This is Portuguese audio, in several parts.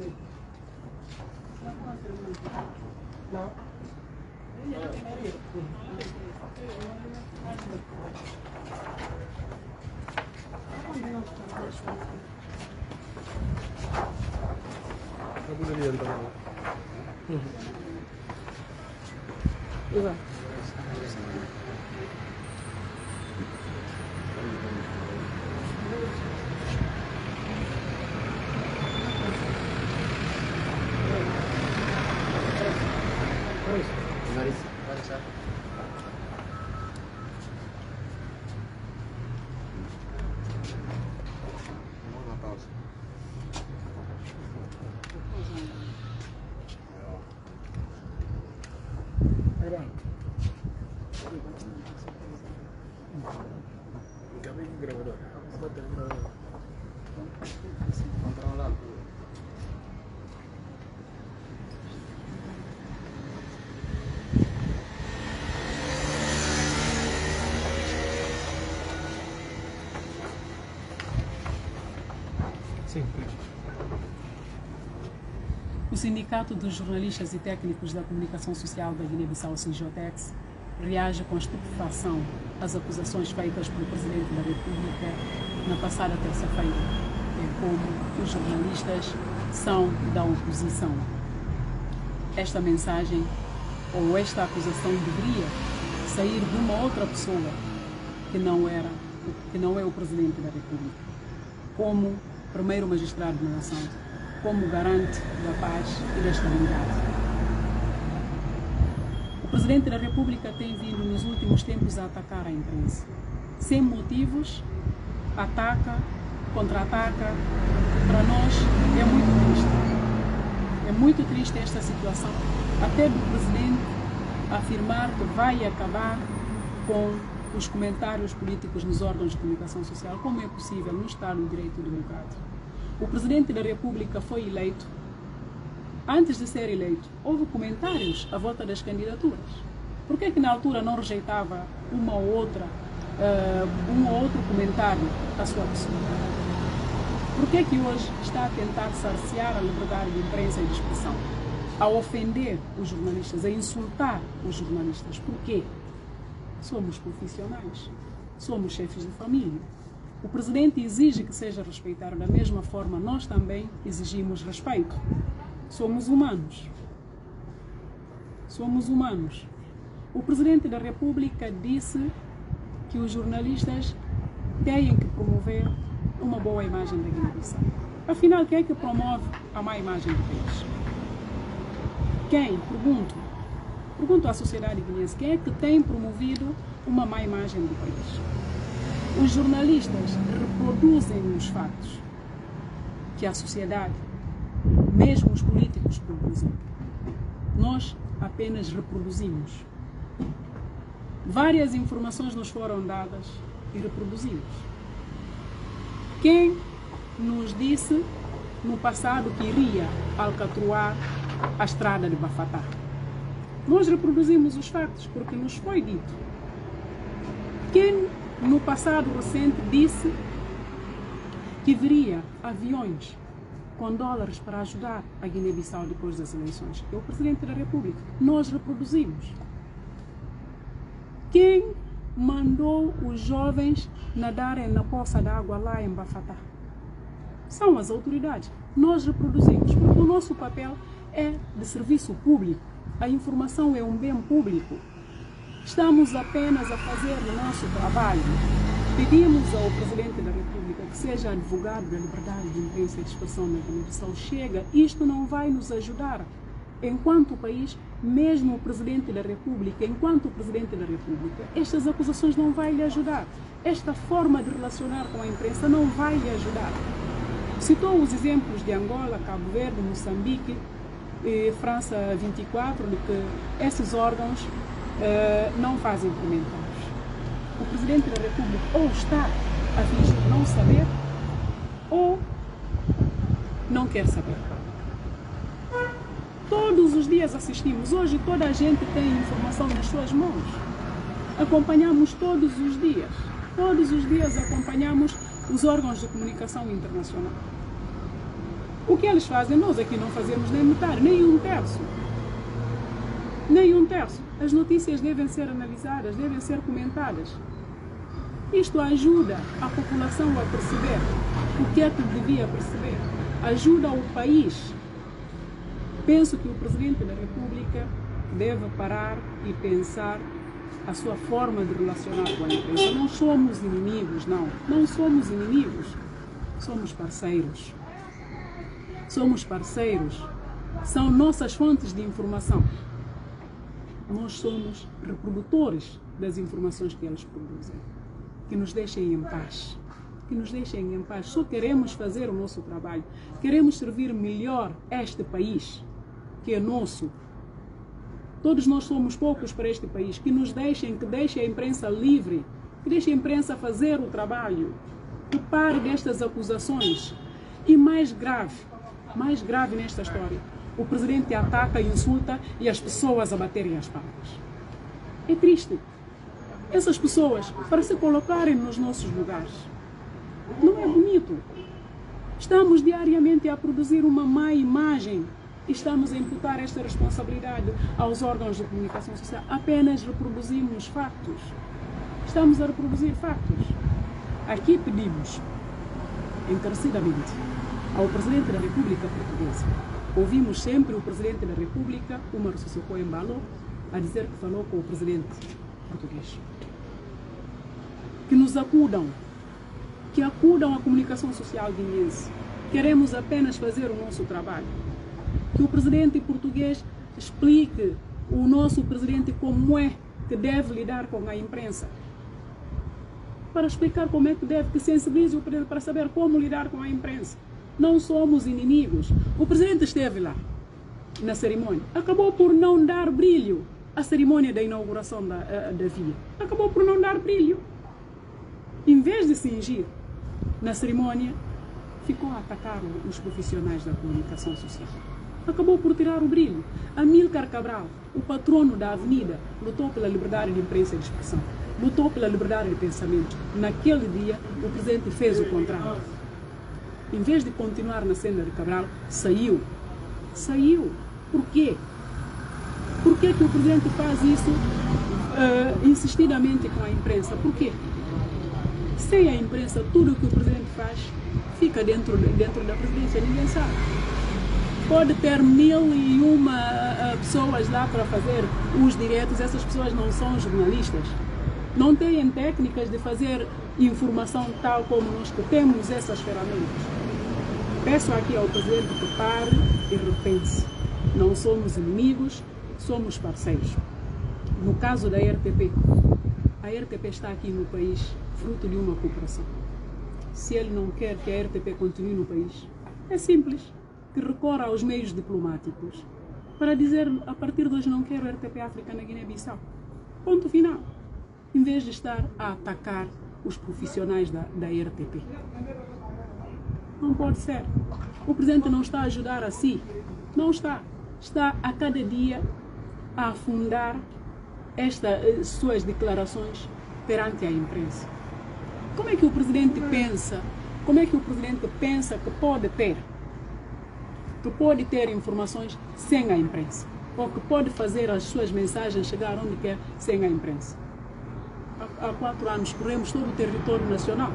Sim, O Sindicato dos Jornalistas e Técnicos da Comunicação Social da Guiné-Bissau, SINJOTEX, reage com estupefação às acusações feitas pelo Presidente da República na passada terça-feira, em como os jornalistas são da oposição. Esta mensagem ou esta acusação deveria sair de uma outra pessoa que não era, que não é o Presidente da República, como primeiro magistrado da nação, como garante da paz e da estabilidade. O Presidente da República tem vindo nos últimos tempos a atacar a imprensa. Sem motivos, ataca, contra-ataca. Para nós é muito triste. É muito triste esta situação, até do Presidente afirmar que vai acabar com os comentários políticos nos órgãos de comunicação social. Como é possível no Estado de Direito Democrático? O Presidente da República foi eleito. Antes de ser eleito, houve comentários à volta das candidaturas. Por que, que na altura não rejeitava uma ou outra, uh, um ou outro comentário à sua pessoa? Por que, que hoje está a tentar sarciar a liberdade de imprensa e de expressão? A ofender os jornalistas, a insultar os jornalistas. Por quê? Somos profissionais, somos chefes de família. O presidente exige que seja respeitado da mesma forma, nós também exigimos respeito. Somos humanos. Somos humanos. O presidente da República disse que os jornalistas têm que promover uma boa imagem da Guiné-Bissau. Afinal, quem é que promove a má imagem do país? Quem? Pergunto. Pergunto à sociedade guineense, quem é que tem promovido uma má imagem do país? Os jornalistas reproduzem os fatos que a sociedade, mesmo os políticos, produzem. Nós apenas reproduzimos. Várias informações nos foram dadas e reproduzimos. Quem nos disse no passado que iria alcatroar a estrada de Bafatá? Nós reproduzimos os fatos porque nos foi dito. Quem no passado recente disse que viria aviões com dólares para ajudar a Guiné-Bissau depois das eleições. É o Presidente da República. Nós reproduzimos. Quem mandou os jovens nadarem na poça d'água lá em Bafatá? São as autoridades. Nós reproduzimos, porque o nosso papel é de serviço público. A informação é um bem público. Estamos apenas a fazer o nosso trabalho. Pedimos ao Presidente da República que seja advogado da liberdade de imprensa e de expressão na Guiné-Bissau. Chega, isto não vai nos ajudar. Enquanto país, mesmo o Presidente da República, enquanto Presidente da República, estas acusações não vão lhe ajudar. Esta forma de relacionar com a imprensa não vai lhe ajudar. Citou os exemplos de Angola, Cabo Verde, Moçambique, e França 24, de que esses órgãos Uh, não fazem comentários. O Presidente da República ou está a fingir não saber ou não quer saber. Todos os dias assistimos. Hoje toda a gente tem informação nas suas mãos. Acompanhamos todos os dias. Todos os dias acompanhamos os órgãos de comunicação internacional. O que eles fazem, nós aqui não fazemos nem metade, nem um terço. Nem um terço. As notícias devem ser analisadas, devem ser comentadas. Isto ajuda a população a perceber o que é que devia perceber. Ajuda o país. Penso que o Presidente da República deve parar e pensar a sua forma de relacionar com a imprensa. Não somos inimigos, não. Não somos inimigos. Somos parceiros. Somos parceiros. São nossas fontes de informação. Nós somos reprodutores das informações que eles produzem. Que nos deixem em paz. Que nos deixem em paz. Só queremos fazer o nosso trabalho. Queremos servir melhor este país, que é nosso, Todos nós somos poucos para este país. Que nos deixem, que deixem a imprensa livre, que deixem a imprensa fazer o trabalho, que pare destas acusações. E mais grave, mais grave nesta história, o presidente ataca, insulta e as pessoas a baterem as palmas. É triste. Essas pessoas, para se colocarem nos nossos lugares, não é bonito. Estamos diariamente a produzir uma má imagem estamos a imputar esta responsabilidade aos órgãos de comunicação social. Apenas reproduzimos factos. Estamos a reproduzir factos. Aqui pedimos, encarecidamente, ao Presidente da República Portuguesa. Ouvimos sempre o Presidente da República, o Marcio Sissoko Embalo, a dizer que falou com o Presidente português. Que nos acudam, que acudam à comunicação social guineense. Queremos apenas fazer o nosso trabalho que o presidente português explique o nosso presidente como é que deve lidar com a imprensa. Para explicar como é que deve, que sensibilize o presidente para saber como lidar com a imprensa. Não somos inimigos. O presidente esteve lá na cerimônia. Acabou por não dar brilho à cerimônia da inauguração da, eh, da via. Acabou por não dar brilho. Em vez de cingir na cerimônia, ficou a atacar os profissionais da comunicação social acabou por tirar o brilho. Amílcar Cabral, o patrono da avenida, lutou pela liberdade de imprensa e de expressão, lutou pela liberdade de pensamento. Naquele dia, o presidente fez o contrário. Em vez de continuar na cena de Cabral, saiu. Saiu. Por quê? Por que, que o presidente faz isso uh, insistidamente com a imprensa? Por quê? Sem a imprensa, tudo o que o presidente faz fica dentro, dentro da presidência, ninguém sabe pode ter mil e uma uh, pessoas lá para fazer os diretos, essas pessoas não são jornalistas. Não têm técnicas de fazer informação tal como nós que temos essas ferramentas. Peço aqui ao Presidente que pare e repense. Não somos inimigos, somos parceiros. No caso da RTP, a RTP está aqui no país fruto de uma cooperação. Se ele não quer que a RTP continue no país, é simples que recorra aos meios diplomáticos para dizer a partir de hoje não quero RTP África na Guiné-Bissau. Ponto final. Em vez de estar a atacar os profissionais da, da RTP. Não pode ser. O presidente não está a ajudar a si. Não está. Está a cada dia a afundar estas eh, suas declarações perante a imprensa. Como é que o presidente pensa? Como é que o presidente pensa que pode ter que pode ter informações sem a imprensa, ou que pode fazer as suas mensagens chegar onde quer sem a imprensa. Há, há quatro anos corremos todo o território nacional.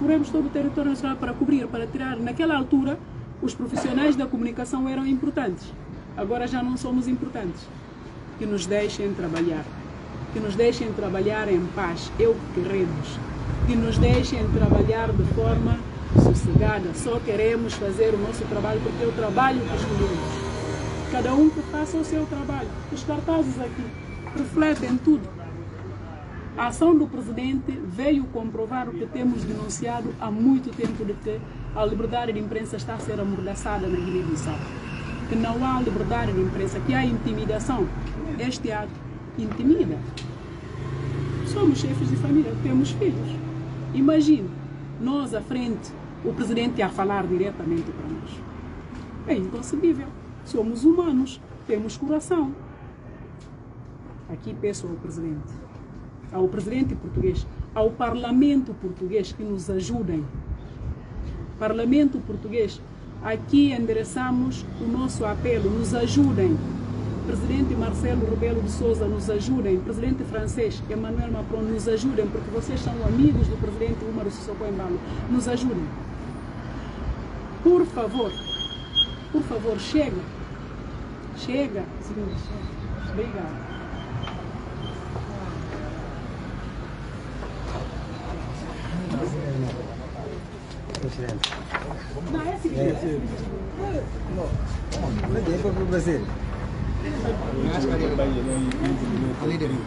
Corremos todo o território nacional para cobrir, para tirar. Naquela altura, os profissionais da comunicação eram importantes. Agora já não somos importantes. Que nos deixem trabalhar. Que nos deixem trabalhar em paz. Que queremos. Que nos deixem trabalhar de forma sossegada, só queremos fazer o nosso trabalho porque é o trabalho que escolhemos. Cada um que faça o seu trabalho. Os cartazes aqui refletem tudo. A ação do presidente veio comprovar o que temos denunciado há muito tempo de que a liberdade de imprensa está a ser amordaçada na Guiné-Bissau. Que não há liberdade de imprensa, que há intimidação. Este ato intimida. Somos chefes de família, temos filhos. Imagine, nós à frente o presidente a falar diretamente para nós. É inconcebível. Somos humanos, temos coração. Aqui peço ao presidente, ao presidente português, ao parlamento português que nos ajudem Parlamento português, aqui endereçamos o nosso apelo, nos ajudem. Presidente Marcelo Rebelo de Souza, nos ajudem. Presidente francês Emmanuel Macron, nos ajudem, porque vocês são amigos do presidente Umaru Sissoko Embalo. Nos ajudem. Por favor, por favor, chega. Chega, senhores. Obrigada. Presidente. Não, é assim. É. Vedi, è proprio Brasile. Ali dentro.